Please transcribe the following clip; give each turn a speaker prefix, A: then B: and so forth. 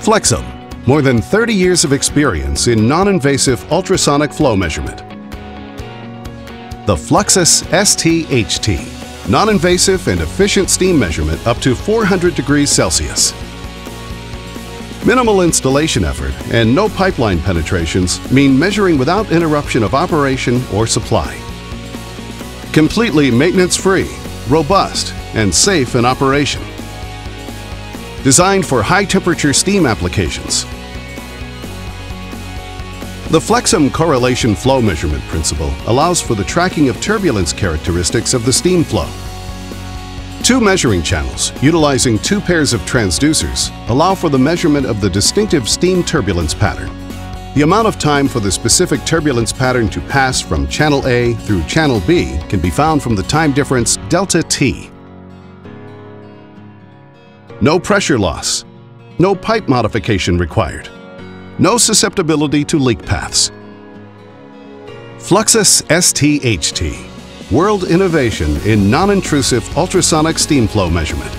A: Flexim, more than 30 years of experience in non-invasive ultrasonic flow measurement. The Fluxus ST-HT, non-invasive and efficient steam measurement up to 400 degrees Celsius. Minimal installation effort and no pipeline penetrations mean measuring without interruption of operation or supply. Completely maintenance-free, robust, and safe in operation. Designed for high-temperature steam applications. The Flexim correlation flow measurement principle allows for the tracking of turbulence characteristics of the steam flow. Two measuring channels, utilizing two pairs of transducers, allow for the measurement of the distinctive steam turbulence pattern. The amount of time for the specific turbulence pattern to pass from channel A through channel B can be found from the time difference delta T. No pressure loss. No pipe modification required. No susceptibility to leak paths. Fluxus ST-HT World innovation in non-intrusive ultrasonic steam flow measurement.